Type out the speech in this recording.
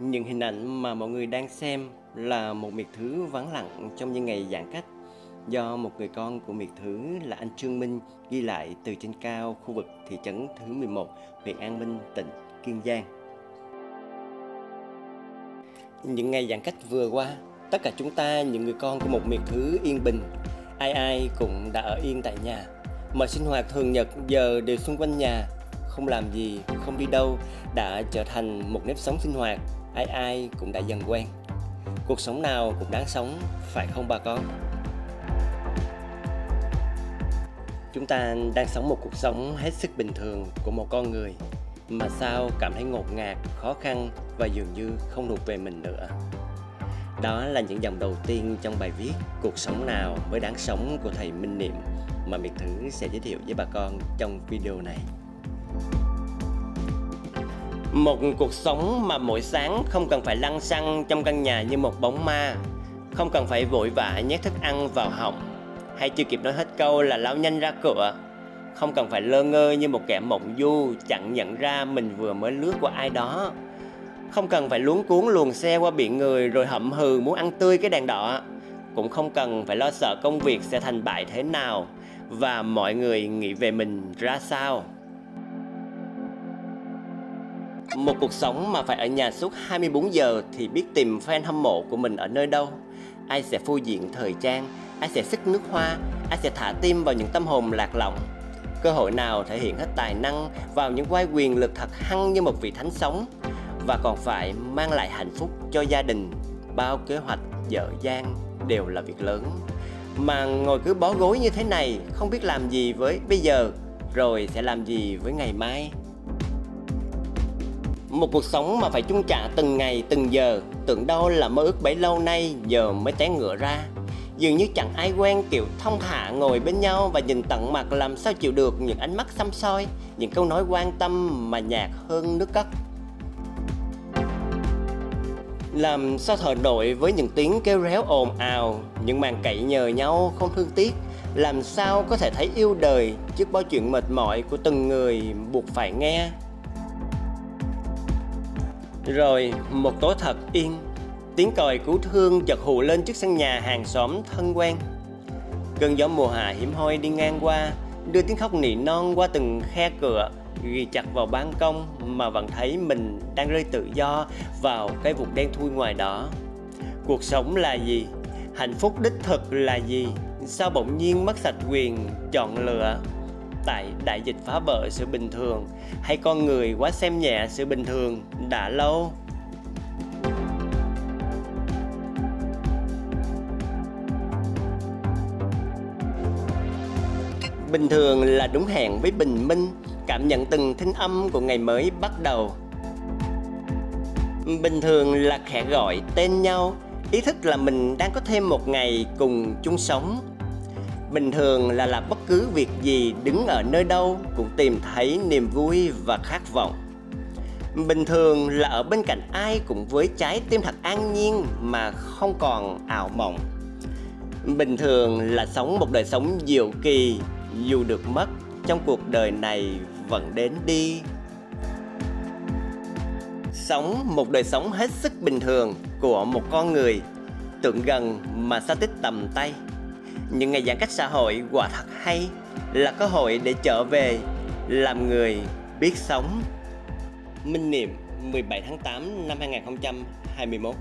Những hình ảnh mà mọi người đang xem là một miệt thứ vắng lặng trong những ngày giãn cách do một người con của miệt thứ là anh Trương Minh ghi lại từ trên cao khu vực thị trấn thứ 11, huyện An Minh, tỉnh Kiên Giang. Những ngày giãn cách vừa qua, tất cả chúng ta những người con của một miệt thứ yên bình, ai ai cũng đã ở yên tại nhà. Mọi sinh hoạt thường nhật giờ đều xung quanh nhà, không làm gì, không đi đâu đã trở thành một nếp sống sinh hoạt ai ai cũng đã dần quen. Cuộc sống nào cũng đáng sống, phải không bà con? Chúng ta đang sống một cuộc sống hết sức bình thường của một con người mà sao cảm thấy ngột ngạt, khó khăn và dường như không thuộc về mình nữa. Đó là những dòng đầu tiên trong bài viết cuộc sống nào mới đáng sống của thầy minh niệm mà miệt thử sẽ giới thiệu với bà con trong video này một cuộc sống mà mỗi sáng không cần phải lăn xăng trong căn nhà như một bóng ma, Không cần phải vội vã nhét thức ăn vào họng. Hay chưa kịp nói hết câu là lao nhanh ra cửa. Không cần phải lơ ngơ như một kẻ mộng du, Chẳng nhận ra mình vừa mới lướt qua ai đó. Không cần phải luống cuốn luồng xe qua biển người Rồi hậm hừ muốn ăn tươi cái đèn đỏ. Cũng không cần phải lo sợ công việc sẽ thành bại thế nào Và mọi người nghĩ về mình ra sao một cuộc sống mà phải ở nhà suốt 24 giờ thì biết tìm fan hâm mộ của mình ở nơi đâu. Ai sẽ phô diện thời trang, ai sẽ sức nước hoa, ai sẽ thả tim vào những tâm hồn lạc lõng. Cơ hội nào thể hiện hết tài năng vào những quay quyền lực thật hăng như một vị thánh sống và còn phải mang lại hạnh phúc cho gia đình. Bao kế hoạch dở dang đều là việc lớn. Mà ngồi cứ bó gối như thế này không biết làm gì với bây giờ rồi sẽ làm gì với ngày mai một cuộc sống mà phải chung trả từng ngày, từng giờ. Tưởng đâu là mơ ước bấy lâu nay, giờ mới té ngựa ra. Dường như chẳng ai quen, kiểu, thông thả ngồi bên nhau Và nhìn tận mặt làm sao chịu được những ánh mắt xăm soi, Những câu nói quan tâm mà nhạt hơn nước cất làm sao thờ nổi với những tiếng kêu réo ồn ào, Những màn cậy nhờ nhau không thương tiếc. Làm sao có thể thấy yêu đời Trước bao chuyện mệt mỏi của từng người buộc phải nghe rồi một tối thật yên, Tiếng còi cứu thương chợt hù lên trước sân nhà hàng xóm thân quen Cơn gió mùa hạ hiểm hoi đi ngang qua, Đưa tiếng khóc nỉ non qua từng khe cửa, Ghi chặt vào ban công Mà vẫn thấy mình đang rơi tự do Vào cái vùng đen thui ngoài đó Cuộc sống là gì? Hạnh phúc đích thực là gì? Sao bỗng nhiên mất sạch quyền chọn lựa tại đại dịch phá vỡ sự bình thường hay con người quá xem nhẹ sự bình thường đã lâu? Bình thường là đúng hẹn với bình minh, cảm nhận từng thanh âm của ngày mới bắt đầu. Bình thường là khẽ gọi tên nhau, ý thức là mình đang có thêm một ngày cùng chung sống bình thường là làm bất cứ việc gì, đứng ở nơi đâu cũng tìm thấy niềm vui và khát vọng. Bình thường là ở bên cạnh ai cũng với trái tim thật an nhiên mà không còn ảo mộng. Bình thường là sống một đời sống diệu kỳ, dù được mất, trong cuộc đời này vẫn đến đi. Sống một đời sống hết sức bình thường của một con người, tưởng gần mà xa tích tầm tay những ngày giãn cách xã hội quả thật hay là cơ hội để trở về làm người biết sống. Minh Niệm 17 tháng 8 năm 2021